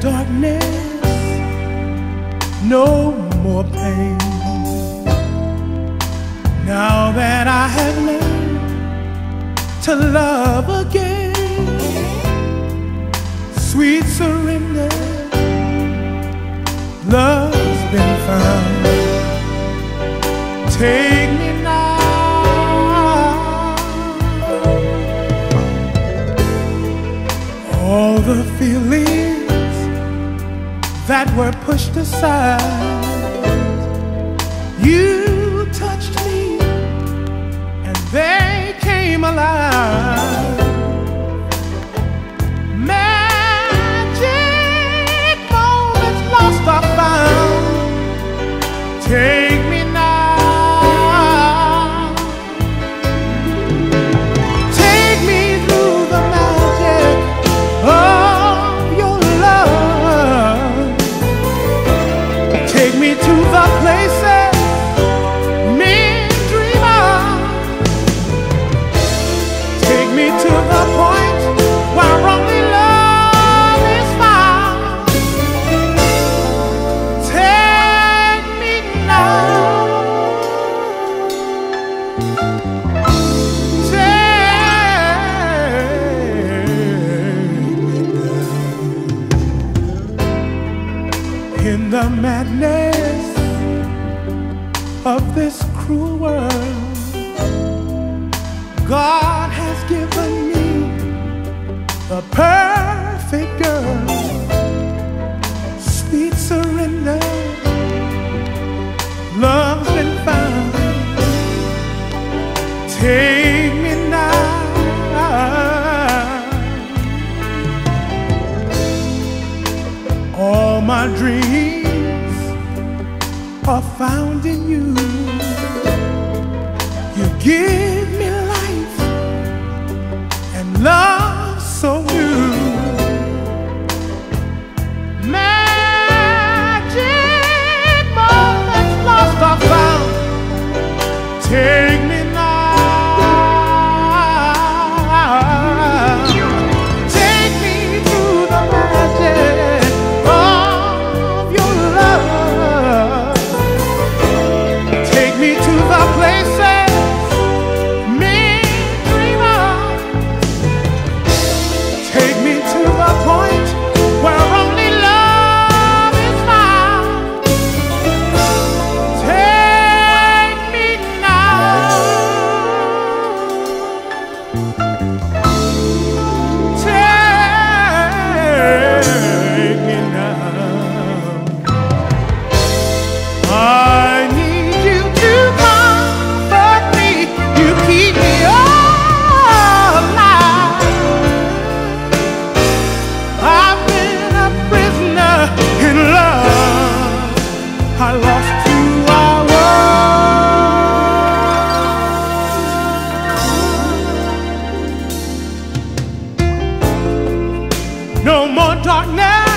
darkness, no more pain. Now that I have learned to love again, sweet surrender, love's been found. Take me now. All the feelings that were pushed aside, you touched me and they came alive. Me to the places men dream of. Take me to the point where only love is found. Take me now. In the madness of this cruel world, God has given me the perfect girl. Sweet surrender, love's been found. Take me now. All my dreams are found in you. You give me life and love. more darkness.